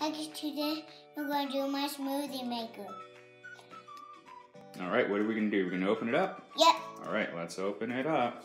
Next today, we're going to do my smoothie maker. All right, what are we gonna do? We're gonna open it up? Yep. All right, let's open it up.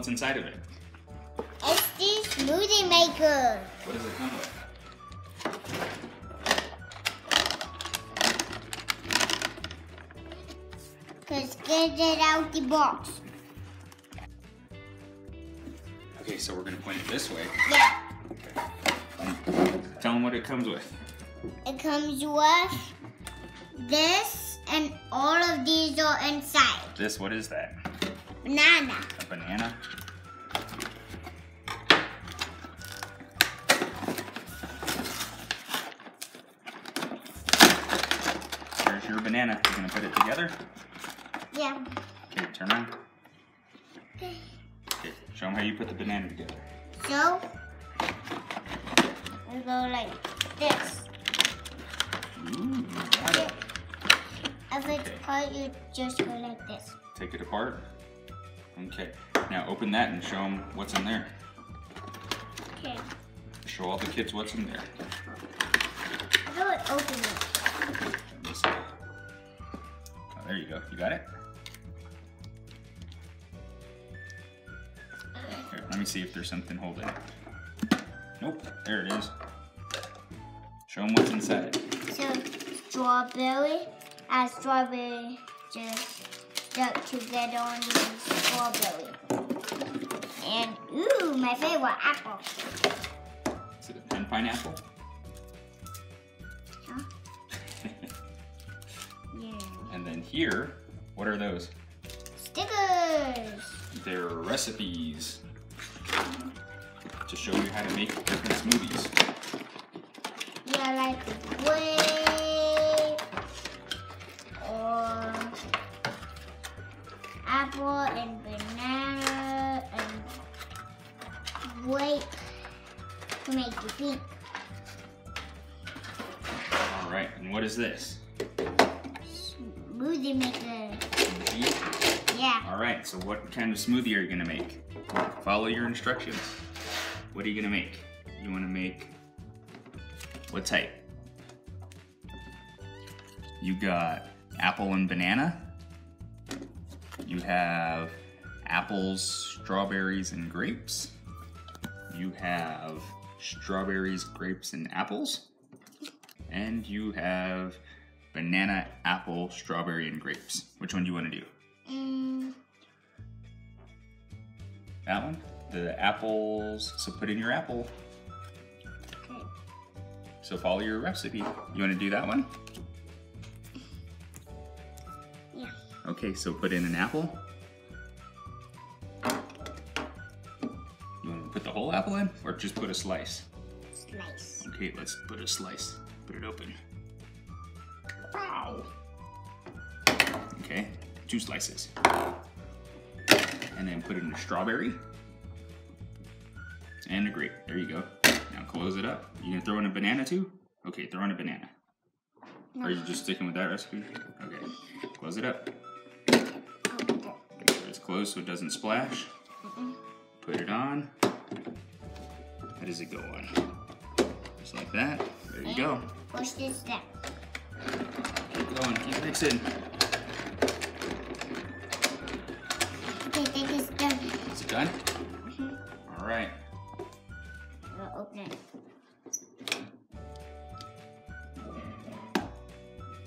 What's inside of it. It's the smoothie maker. What does it come with? Cause get it out the box. Okay, so we're gonna point it this way. Yeah. Tell them what it comes with. It comes with this and all of these are inside. This, what is that? Banana. A banana? Here's your banana. You're gonna put it together. Yeah. Okay, turn around. Okay, show them how you put the banana together. So we go like this. Ooh, got it. If it's part, you just go like this. Take it apart. Okay, now open that and show them what's in there. Okay. Show all the kids what's in there. How do I open it? Oh, there you go. You got it? Here, let me see if there's something holding it. Nope, there it is. Show them what's inside. So strawberry and strawberry just stuck together on the strawberry. And ooh, my favorite apple. Is it a pen pineapple? Huh? Yeah. and then here, what are those? Stickers. They're recipes to show you how to make different smoothies. Yeah, like grape apple and banana and grape to make the pink. All right, and what is this? Smoothie maker. Yeah. All right, so what kind of smoothie are you gonna make? Follow your instructions. What are you gonna make? You wanna make what type? You got apple and banana. You have apples, strawberries, and grapes. You have strawberries, grapes, and apples. And you have banana, apple, strawberry, and grapes. Which one do you want to do? Mm, That one? The apples. So put in your apple. okay. So follow your recipe. You want to do that one? Okay, so put in an apple. You want to put the whole apple in or just put a slice? Slice. Okay, let's put a slice. Put it open. Wow. Okay, two slices. And then put in a strawberry and a grape. There you go. Now close it up. You gonna throw in a banana too? Okay, throw in a banana. Or are you just sticking with that recipe? Okay, close it up. Make sure it's closed so it doesn't splash. Put it on. How does it go on? Just like that. There you go. Push this down. Keep going. Keep mixing. Okay, think it's done. Is it done? Mm-hmm. All right. We'll open it.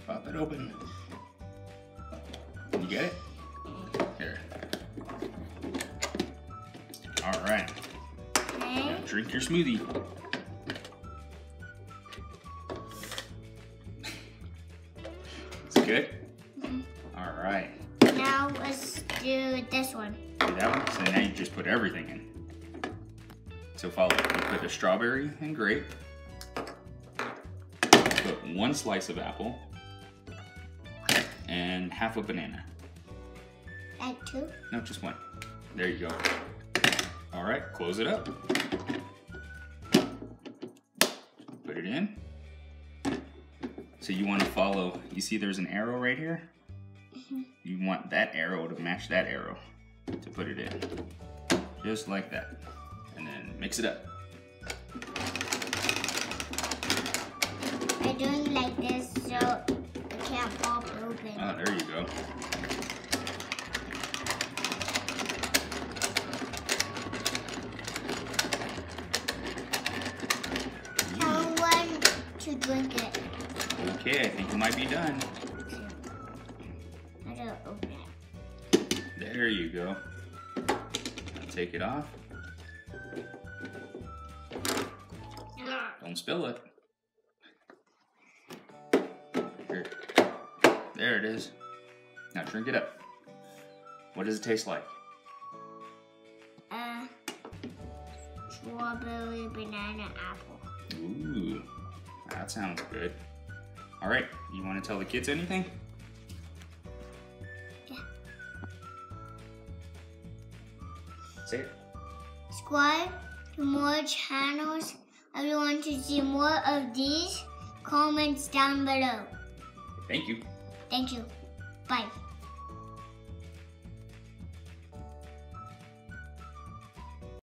Pop it open. Get it? Here. All right. Now drink your smoothie. Is it good? Mm-hmm. All right. Now let's do this one. Do that one. So now you just put everything in. So follow. You put the strawberry and grape. Put one slice of apple. And half a banana. Add two. No, just one. There you go. All right, close it up. Put it in. So you want to follow, you see there's an arrow right here? Mm-hmm. You want that arrow to match that arrow to put it in. Just like that. And then mix it up. I'm doing like this so it can't pop open. Oh, ah, there you go. Tell one it. Okay, I think it might be done. I don't open it. There you go. Now take it off. Don't spill it. Here. There it is. Now drink it up. What does it taste like? Uh, strawberry, banana, apple. Ooh, that sounds good. All right, you want to tell the kids anything? Yeah. Say it. Subscribe to more channels. If you want to see more of these, comments down below. Thank you. Thank you. Bye.